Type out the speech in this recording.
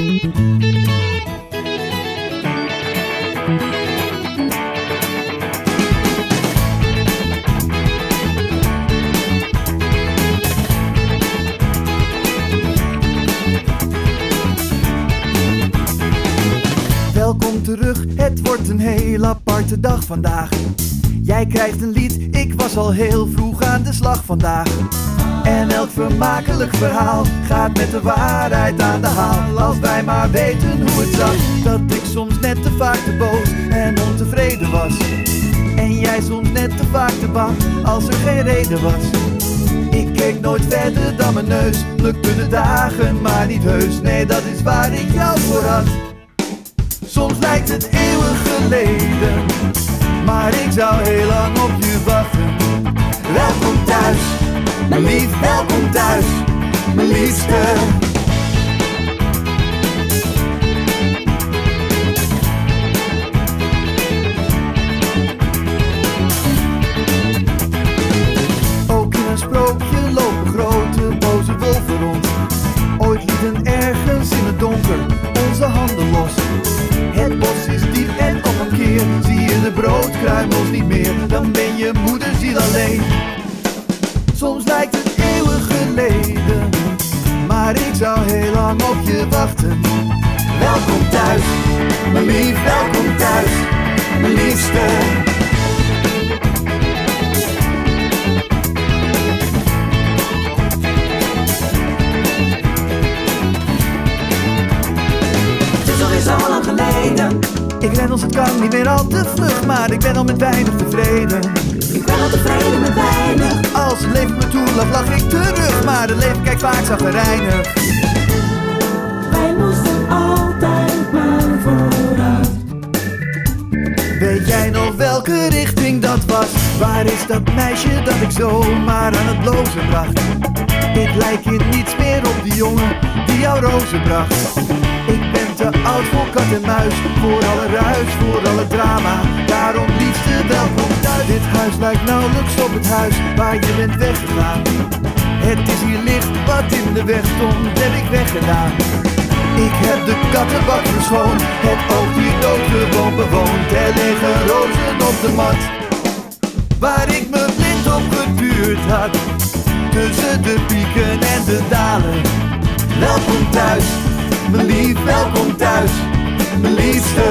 Welkom terug, het wordt een hele aparte dag vandaag. Jij krijgt een lied, ik was al heel vroeg aan de slag vandaag. En elk vermakelijk verhaal gaat met de waarheid aan de haal. Als wij maar weten hoe het zat, dat ik soms net te vaak te boos en ontevreden was. En jij soms net te vaak te bang als er geen reden was. Ik keek nooit verder dan mijn neus, plukte de dagen maar niet heus. Nee, dat is waar ik jou voor had. Soms lijkt het eeuwig geleden, maar ik zou heel lang op je wachten. Soms lijkt het eeuwig geleden, maar ik zou heel lang op je wachten. Welkom thuis, mijn lief, welkom thuis, mijn liefste. Ik ren als het kan niet meer al te vlug, maar ik ben al met weinig tevreden. Ik ben al tevreden met weinig. Als het leven me toelaat, lach ik terug, maar het leven kijkt vaak zagrijnig. Wij moesten altijd maar vooruit. Weet jij nog welke richting dat was? Waar is dat meisje dat ik zomaar aan het blozen bracht? Ik lijk in niets meer op die jongen die jouw rozen bracht. Ik ben te oud voor kat en muis, voor alle ruis, voor alle drama. Dit huis lijkt nauwelijks op het huis waar je bent weggegaan. Het is hier licht wat in de weg stond, heb ik weggedaan. Ik heb de kattenbak verschoond, het oog hier doodgewoon bewoond. Er liggen rozen op de mat, waar ik me blind op geduurd had. Tussen de pieken en de dalen. Welkom thuis, mijn lief, welkom thuis, mijn liefste.